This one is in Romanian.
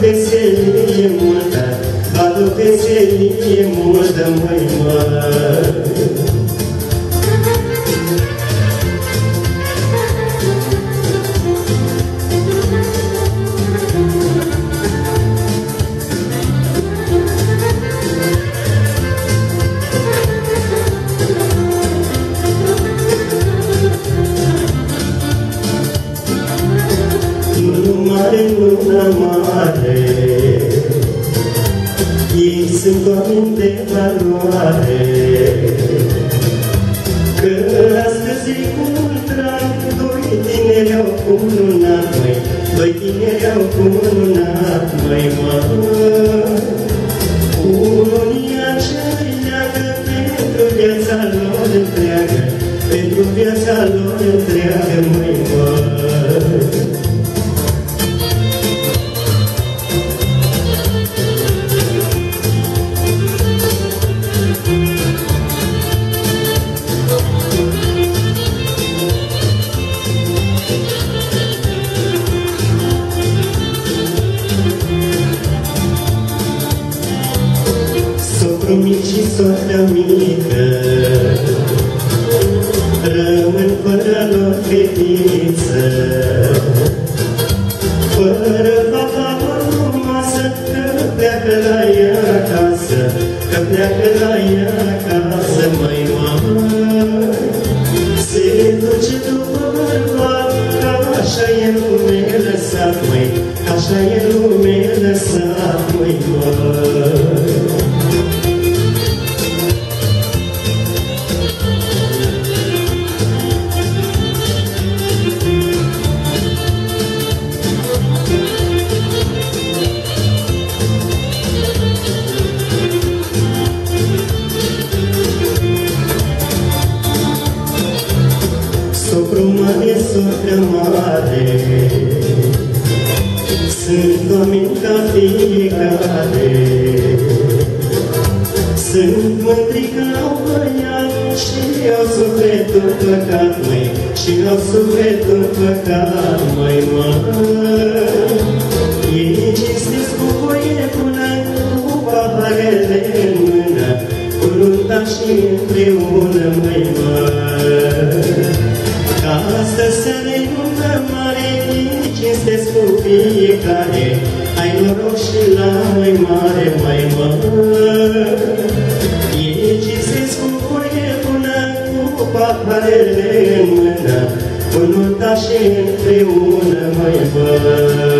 Descer-lhe muda, vado descer-lhe muda, mãe, mãe. Mare. Ei sunt oameni de valoare Că astăzi e cu mult drag Doi tineri au cununat, măi Doi tineri au cununat, măi, mă Unia ce-i leagă pentru viața lor întreagă Pentru viața lor întreagă, măi, mă Socru mic și soacră mică Rămân fără lor fetiță Fără fata lor frumoasă Că pleacă la ea acasă Că pleacă la ea acasă, măi mamă. Se duce după bărbat Că așa e lumea lăsat, măi Așa e lumea lăsat, Socru mare, socră mare. Sunt oameni ca fiecare. Sunt mândri că au băiat Și au sufletul păcat, măi. Și au sufletul păcat, măi, mă fiecare, ai noroc și la mai mare, mai mare. Ei cinstesc cu voie bună, cu paharele în mână, cu nunta și împreună, mai mare.